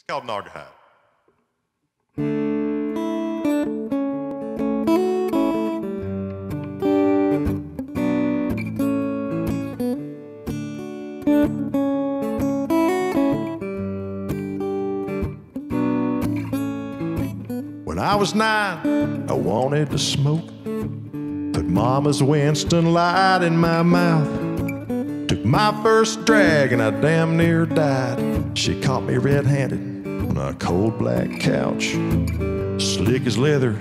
It's called Naugahyde. When I was nine, I wanted to smoke. Put mama's Winston light in my mouth. Took my first drag and I damn near died. She caught me red handed a cold black couch. Slick as leather,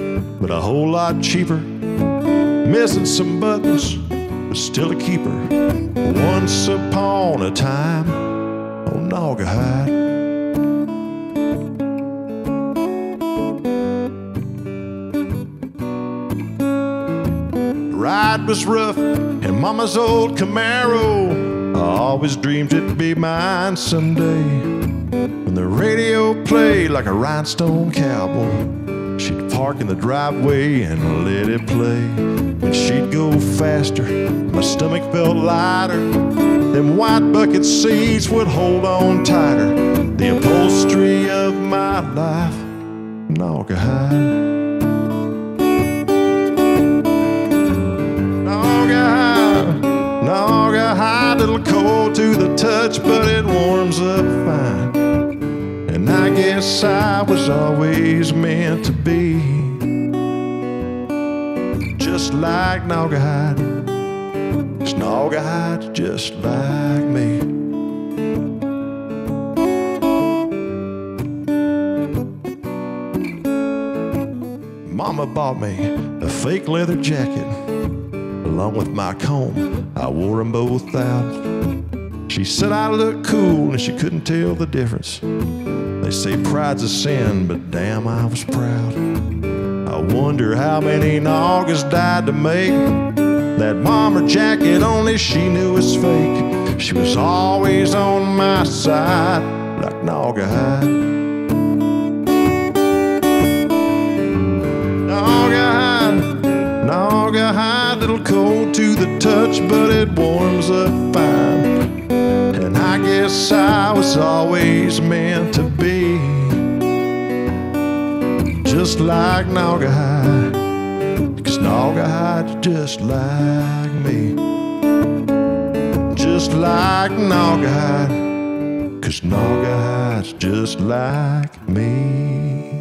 but a whole lot cheaper. Missing some buttons, but still a keeper. Once upon a time on Naugahyde. ride was rough in Mama's old Camaro. I always dreamed it'd be mine someday. The radio played like a rhinestone cowboy, she'd park in the driveway and let it play. When she'd go faster, my stomach felt lighter. Them white bucket seats would hold on tighter. The upholstery of my life, Naugahyde. Naugahyde, Naugahyde, little cold to the touch, but it warms up fine. Guess I was always meant to be just like Naugahyde. 'Cause Naugahyde's just like me. Mama bought me a fake leather jacket along with my comb. I wore them both out. She said I looked cool and she couldn't tell the difference. They say pride's a sin, but damn, I was proud. I wonder how many Naugas died to make that bomber jacket, only she knew was fake. She was always on my side, like Naugahyde. Naugahyde, Naugahyde, little cold to the touch, but it warms up fine. And I guess I was always meant to be just like Naugahyde. Cause Naugahyde's just like me. Just like Naugahyde. Cause Naugahyde's just like me.